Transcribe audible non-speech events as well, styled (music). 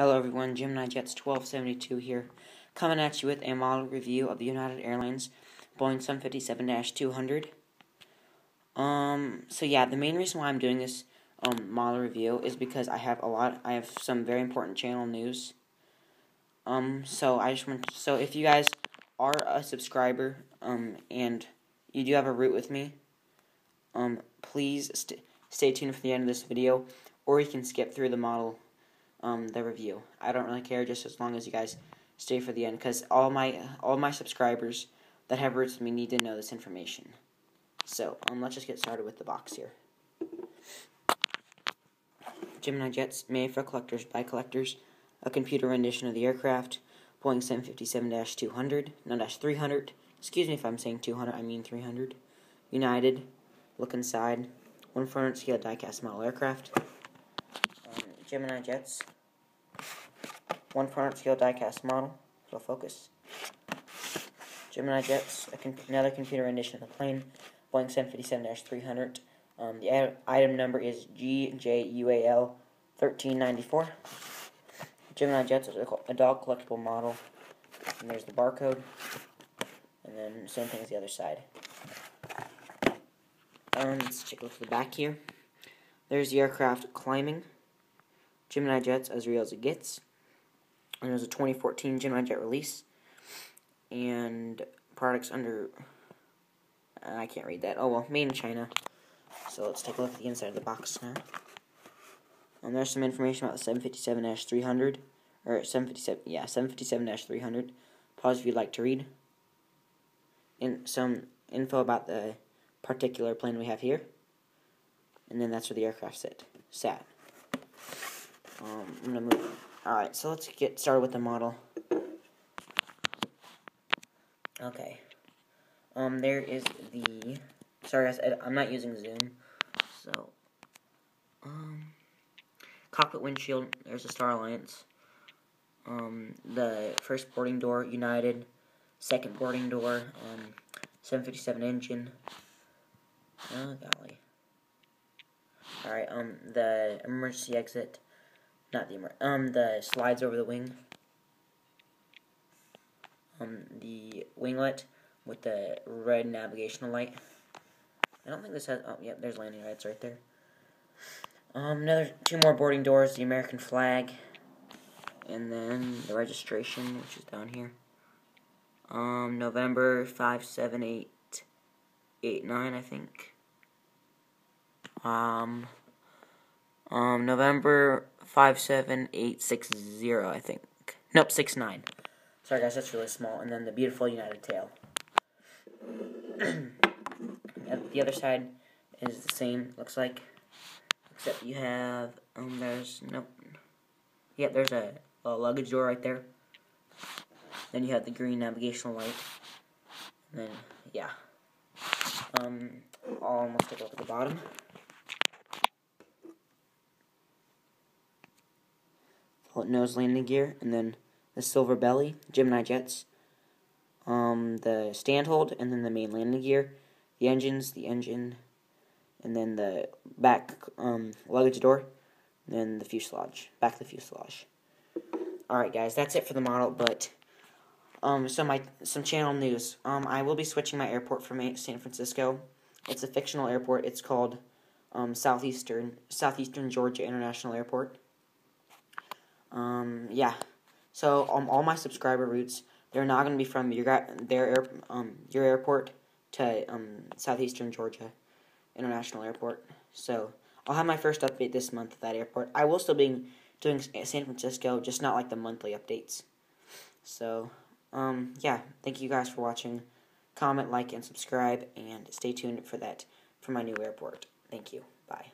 Hello everyone, Gemini Jets 1272 here, coming at you with a model review of the United Airlines Boeing 757-200. Um, so yeah, the main reason why I'm doing this um, model review is because I have a lot, I have some very important channel news. Um, so I just want, so if you guys are a subscriber, um, and you do have a route with me, um, please st stay tuned for the end of this video, or you can skip through the model um, the review. I don't really care, just as long as you guys stay for the end, because all my all my subscribers that have routes with me need to know this information. So, um, let's just get started with the box here. Gemini Jets, made for collectors by collectors, a computer rendition of the aircraft, Boeing 757-200, no, dash 300, excuse me if I'm saying 200, I mean 300, United, look inside, 1 400 scale diecast model aircraft, Gemini Jets. One 400 scale diecast model. So focus. Gemini Jets, another computer rendition of the plane, Boeing 757-300. Um, the item number is GJUAL 1394. Gemini Jets is a dog collectible model. And there's the barcode. And then same thing as the other side. Um, let's check a look at the back here. There's the aircraft climbing. Gemini Jets as real as it gets. And it was a 2014 Gemini Jet release. And products under. Uh, I can't read that. Oh well, made in China. So let's take a look at the inside of the box now. And there's some information about the 757-300. Or 757, yeah, 757-300. Pause if you'd like to read. And some info about the particular plane we have here. And then that's where the aircraft sit, sat. Um, I'm gonna move. Alright, so let's get started with the model. Okay. Um, there is the. Sorry, guys, I'm not using Zoom. So. Um. Cockpit windshield, there's a Star Alliance. Um, the first boarding door, United. Second boarding door, um, 757 engine. Oh, golly. Alright, um, the emergency exit not the um the slides over the wing. Um, the winglet with the red navigational light. I don't think this has. Oh, yep, there's landing lights right there. Um, another two more boarding doors. The American flag, and then the registration, which is down here. Um, November five seven eight eight nine, I think. Um, um, November 57860, I think. Nope, six nine. Sorry, guys, that's really small. And then the beautiful United tail. (clears throat) the other side is the same, looks like. Except you have, um, there's, nope. Yep, there's a, a luggage door right there. Then you have the green navigational light. And then, yeah. Um, I'll almost take a look at the bottom. Nose landing gear, and then the silver belly, Gemini jets, um, the stand hold, and then the main landing gear, the engines, the engine, and then the back um, luggage door, and then the fuselage, back the fuselage. Alright guys, that's it for the model, but um, so my some channel news. Um, I will be switching my airport from San Francisco. It's a fictional airport. It's called um, Southeastern Southeastern Georgia International Airport. Um, yeah. So um, all my subscriber routes, they're not going to be from your their air, um, your airport to um, southeastern Georgia International Airport. So I'll have my first update this month at that airport. I will still be doing San Francisco, just not like the monthly updates. So um, yeah, thank you guys for watching. Comment, like, and subscribe, and stay tuned for that for my new airport. Thank you. Bye.